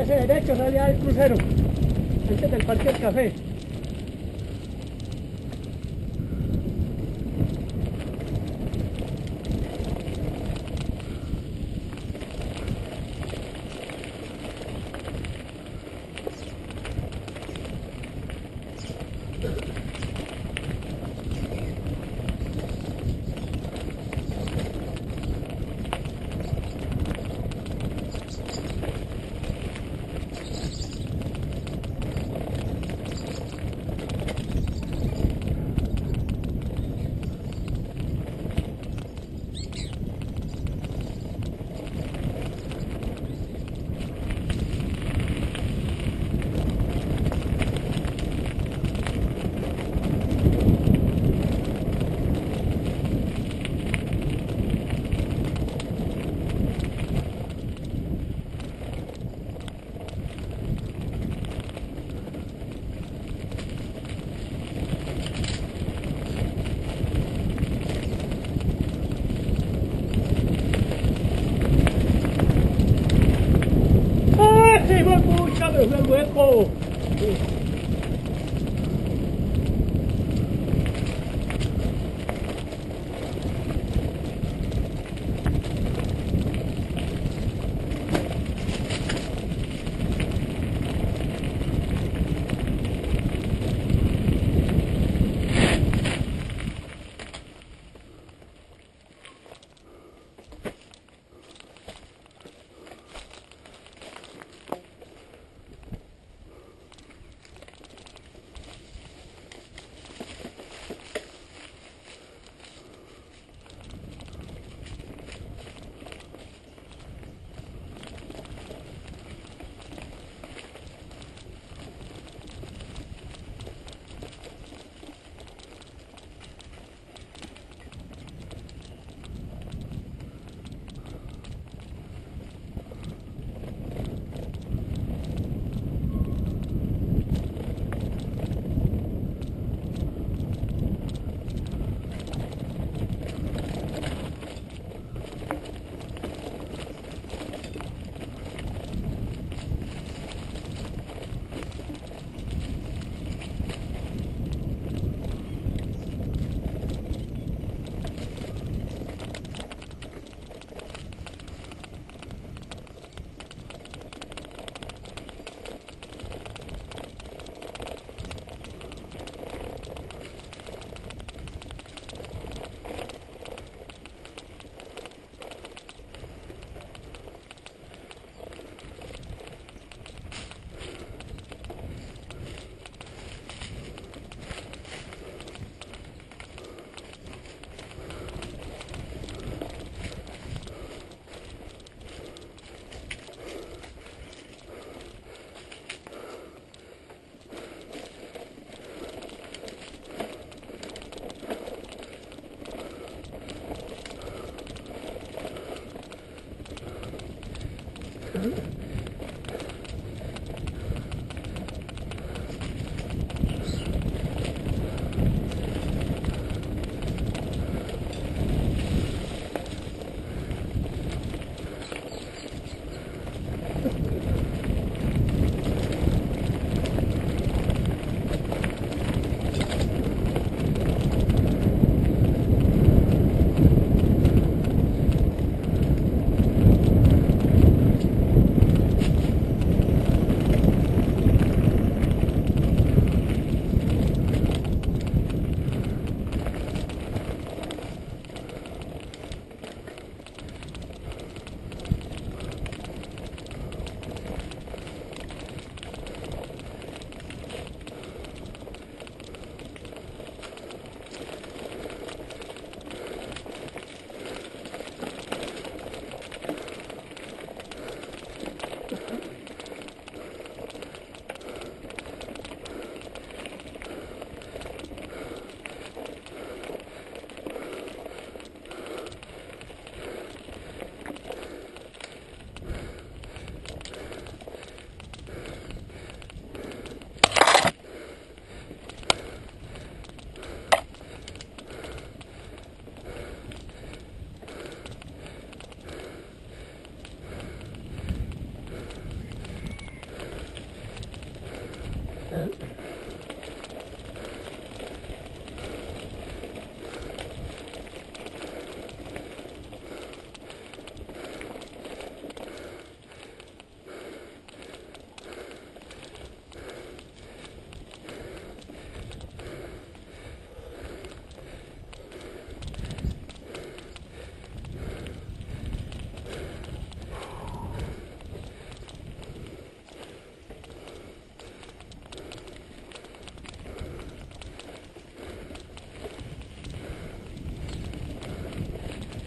ese derecho, salía del crucero, antes del Parque del Café. được lên với cô ừ. Mm-hmm.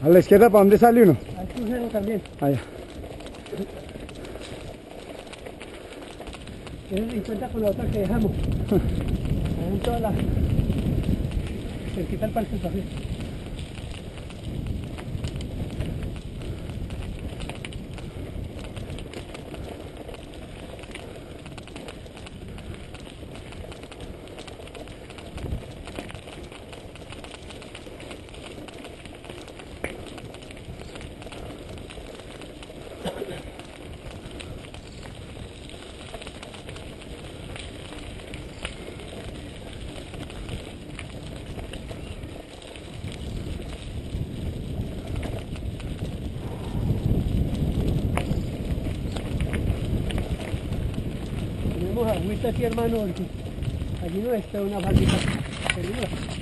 A la izquierda, ¿para dónde sale uno? Al crucero también. Allá. Tienen en cuenta con la otra que dejamos. Ahí en toda la... Cerquita al parque café. Agüita aquí, hermano, porque allí no está una fábrica.